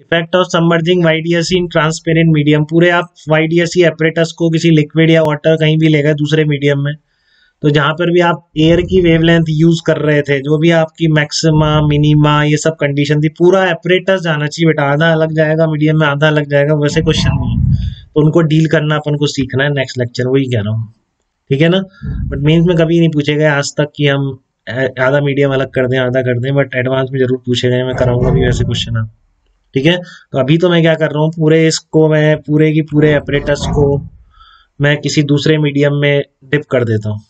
Effect of submerging YDSC in transparent medium पूरे आप YDSC apparatus को किसी लिक्विड या वाटर कहीं भी ले गए दूसरे मीडियम में। तो जहाँ पर भी आप एयर की वेवलेंथ यूज़ कर रहे थे, जो भी आपकी मैक्सिमा मिनिमा ये सब कंडीशन थी, पूरा एपरेटस जाना चाहिए बेटा। आधा अलग जाएगा मीडियम में, आधा अलग जाएगा, वैसे क्वेश्चन नहीं तो उनको डील करना, अपन को सीखना है नेक्स्ट लेक्चर वही कह रहा हूँ। ठीक है ना? बट मेन्स में कभी नहीं पूछे गए आज तक कि हम आधा मीडियम अलग कर दें, आधा कर दें बट एडवांस में ज़रूर पूछे गए, मैं कराऊँगा भी वैसे क्वेश्चन आप ठीक है? तो अभी तो मैं क्या कर रहा हूँ, पूरे इसको मैं, पूरे की पूरे ऑपरेटर्स को मैं किसी दूसरे मीडियम में डिप कर देता हूँ।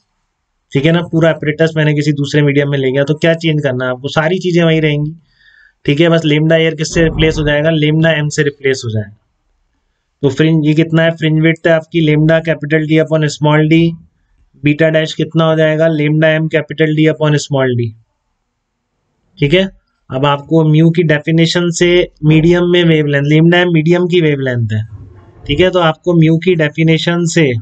ठीक है ना? पूरा ऑपरेटर्स मैंने किसी दूसरे मीडियम में ले गया तो क्या चेंज करना है आपको? सारी चीज़ें वही रहेंगी। ठीक है? बस लेमडा एयर किससे रिप्लेस हो जाएगा? लेमडा एम से रिप्लेस हो जाएगा। तो फ्रिंज ये कितना है? फ्रिंज विथ है आपकी। Lambda capital D upon small D beta dash कितना हो जाएगा? Lambda M capital D upon small D ठीक है? अब आपको म्यू की डेफिनेशन से मीडियम में वेवलेंथ लेमडा एम मीडियम की वेवलेंथ है। ठीक है तो आपको म्यू की डेफिनेशन से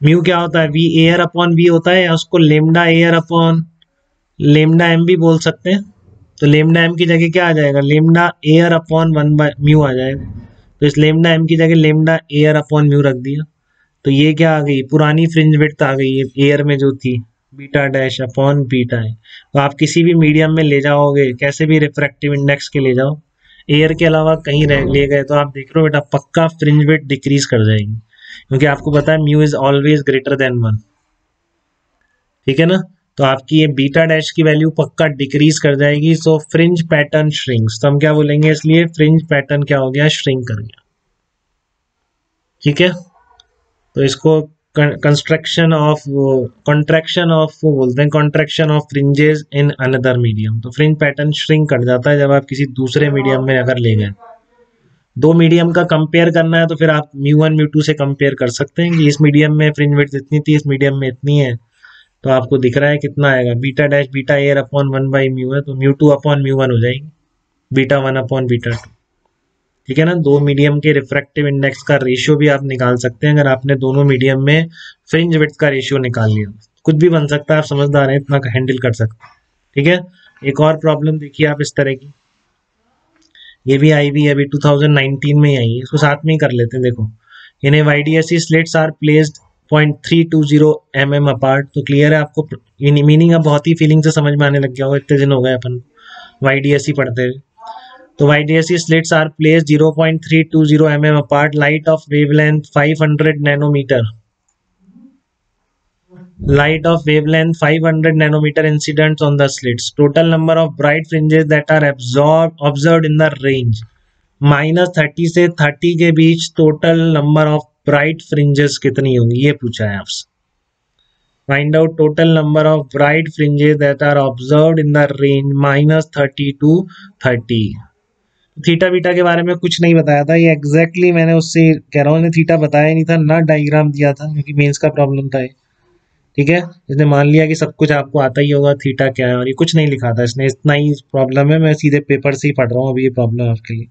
म्यू क्या होता है? वी एयर अपॉन वी होता है या उसको lambda air upon lambda M भी बोल सकते हैं? तो लेमडा एम की जगह क्या आ जाएगा? Lambda air upon one by mu आ जाएगा। तो इस लेमडा एम की जगह लेमडा एयर अपॉन म्यू रख दिया। तो ये क्या आ गई? पुरानी फ्रिंज विड्थ आ गई एयर में जो थी। बीटा डैश अपॉन बीटा है। तो आप किसी भी मीडियम में ले जाओगे, कैसे भी रिफ्रैक्टिव इंडेक्स के ले जाओ एयर के अलावा कहीं रह, ले गए तो आप देख रहे हो बेटा पक्का फ्रिंज विड्थ डिक्रीज कर जाएगी। क्योंकि आपको पता है mu is always greater than one ठीक है ना? तो आपकी ये बीटा डैश की वैल्यू पक्का डिक्रीज कर जाएगी सो फ्रिंज पैटर्न श्रिंक्स तो हम क्या बोलेंगे इसलिए? फ्रिंज पैटर्न क्या हो गया? श्रिंक कर गया। ठीक है? तो इसको कंस्ट्रक्शन ऑफ़ कॉन्ट्रैक्शन ऑफ़ वो बोलते हैं contraction of fringes in another medium तो फ्रिंज पैटर्न श्रिंक कर जाता है जब आप किसी दूसरे मीडियम में अगर ले गए। दो मीडियम का कंपेयर करना है तो फिर आप म्यू वन म्यू टू से कंपेयर कर सकते हैं कि इस मीडियम में फ्रिंज विड्थ इतनी थी, इस मीडियम में इतनी है। तो आपको दिख रहा है कितना आएगा। Beta dash beta air upon one by mu है तो mu two upon mu one हो जाएगी। Beta one upon beta two ठीक है ना? दो मीडियम के रिफ्रैक्टिव इंडेक्स का रेशियो भी आप निकाल सकते हैं, अगर आपने दोनों मीडियम में फ्रिंज विड्थ का रेशियो निकाल लिया। कुछ भी बन सकता है, आप समझदार हैं, इतना हैंडल कर सकते हैं। ठीक है? एक और प्रॉब्लम देखिए आप इस तरह की। ये भी आई भी अभी 2019 में ही आई है, इसको साथ में ही कर लेते हैं, देखो। यानी Y D S slits are placed point three two zero M M apart तो क्लियर है आपको मीनिंग अब बहुत ही फीलिंग से समझ में आने लग गया होगा, इतने दिन हो गए अपन वाई डी एस पढ़ते हुए। तो three two zero M M apart light of wavelength five hundred nanometre light of wavelength 500 nanometer. Incidents on the slits. Total number of bright fringes that are absorbed observed in the range. Minus thirty से thirty के बीच total number of bright fringes कितनी होंगी? ये पूछा है आपसे। Find out total number of bright fringes that are observed in the range minus thirty to thirty theta beta के बारे में कुछ नहीं बताया था। ये एग्जैक्टली exactly मैंने उससे कह रहा हूँ थीटा बताया नहीं था, ना डायग्राम दिया था, क्योंकि मेंस का प्रॉब्लम था ये। ठीक है? इसने मान लिया कि सब कुछ आपको आता ही होगा, थीटा क्या है, और ये कुछ नहीं लिखा था इसने। इतना ही प्रॉब्लम है, मैं सीधे पेपर से ही पढ़ रहा हूँ अभी ये प्रॉब्लम आपके लिए।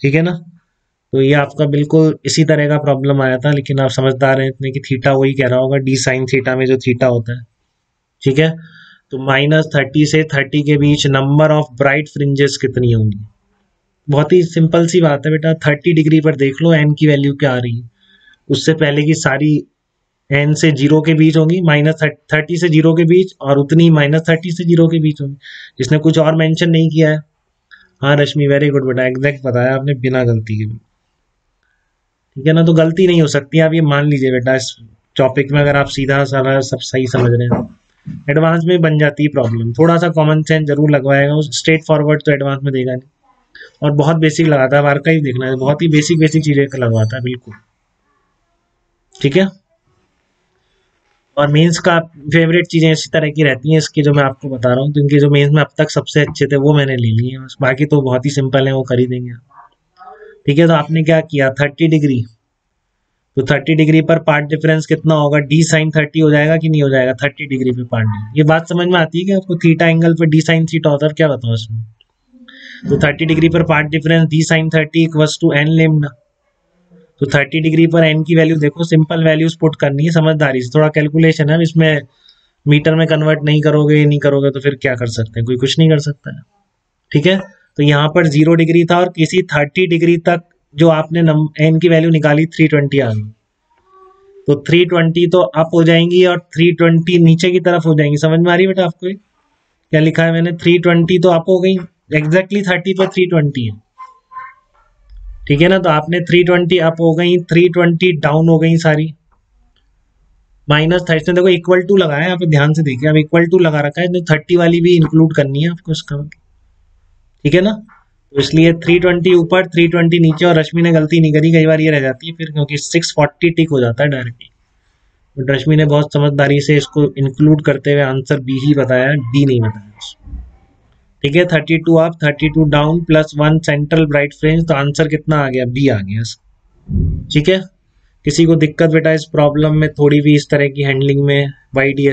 ठीक है ना? तो ये आपका बिल्कुल इसी तरह का प्रॉब्लम आया था, लेकिन आप समझदार हैं इतने कि थीटा वही कह रहा होगा डी साइन थीटा में जो थीटा होता है। ठीक है? तो माइनस थर्टी से थर्टी के बीच नंबर ऑफ़ ब्राइट फ्रिंजेस कितनी होंगी? बहुत ही सिंपल सी बात है बेटा। थर्टी डिग्री पर देख लो एन की वैल्यू क्या आ रही है। उससे पहले की सारी एन से ज़ीरो के बीच होंगी माइनस थर्टी से ज़ीरो के बीच और उतनी माइनस थर्टी से ज़ीरो के बीच होंगी। जिसने कुछ और मेंशन नहीं किया है। हाँ रश्मि वेरी गुड बेटा। एग्जैक्ट बताया आपने बिना गलती के। ठीक है ना? तो गलती नहीं हो सकती। आप ये मान लीजिए बेटा, इस टॉपिक में अगर आप सीधा सारा सब सही समझ रहे हैं एडवांस में बन जाती है प्रॉब्लम थोड़ा सा कॉमन सेंस ज़रूर लगवाएगा। स्ट्रेट फॉरवर्ड तो एडवांस में देगा नहीं। और बहुत बेसिक लगाता है बार का ही देखना है। बहुत ही बेसिक बेसिक चीज़ें लगवाता है, बिल्कुल। ठीक है? और मेंस का फेवरेट चीज़ें इसी तरह की रहती हैं, इसकी जो मैं आपको बता रहा हूँ। तो इनके जो मेंस में अब तक सबसे अच्छे थे, वो मैंने ले लिए हैं। बाकी तो बहुत ही सिंपल है, वो कर ही देंगे। ठीक है तो आपने क्या किया? थर्टी डिग्री तो थर्टी डिग्री पर पार्ट डिफरेंस कितना होगा? डी साइन थर्टी हो जाएगा कि नहीं हो जाएगा? थर्टी डिग्री पे पार्ट ये बात समझ में आती है कि आपको? थीटा एंगल पे डी साइन थीटा होता है क्या बताओ इसमें? तो थर्टी डिग्री पर path difference D sine thirty equals two N lambda तो थर्टी डिग्री पर एन की वैल्यू देखो सिंपल वैल्यूज़ पुट करनी है, समझदारी से। थोड़ा कैलकुलेशन है, इसमें मीटर में कन्वर्ट नहीं करोगे नहीं करोगे तो फिर क्या कर सकते हैं? कोई कुछ नहीं कर सकता है। ठीक है? तो यहाँ पर ज़ीरो डिग्री था और किसी थर्टी डिग्री तक जो आपने एन की वैल्यू निकाली थ्री ट्वेंटी आ गई। तो थ्री ट्वेंटी तो अप हो जाएँगी और थ्री ट्वेंटी नीचे की तरफ़ हो जाएँगी। समझ में आ रही बेटा आपको क्या लिखा है मैंने? थ्री ट्वेंटी तो अप हो गई। एग्जैक्टली थर्टी पर थ्री ट्वेंटी है। ठीक है ना? तो आपने थ्री ट्वेंटी अप हो गई थ्री ट्वेंटी डाउन हो गई सारी। माइनस थर्टी देखो इक्वल टू लगाया यहाँ पे ध्यान से देखिए, अब इक्वल टू लगा रखा है तो थर्टी वाली भी इंक्लूड करनी है आपको उसका। ठीक है ना? तो इसलिए 320 ऊपर 320 नीचे, और रश्मि ने गलती नहीं करी, कई बार ये रह जाती है, फिर क्योंकि 640 टिक हो जाता है डायरेक्टली बट तो रश्मि ने बहुत समझदारी से इसको इंक्लूड करते हुए आंसर बी ही बताया डी नहीं बताया ठीक है थर्टी टू आप thirty two down plus one central bright fringe तो आंसर कितना आ गया? बी आ गया ठीक है? किसी को दिक्कत, बेटा, इस प्रॉब्लम में थोड़ी भी इस तरह की हैंडलिंग में वाई डी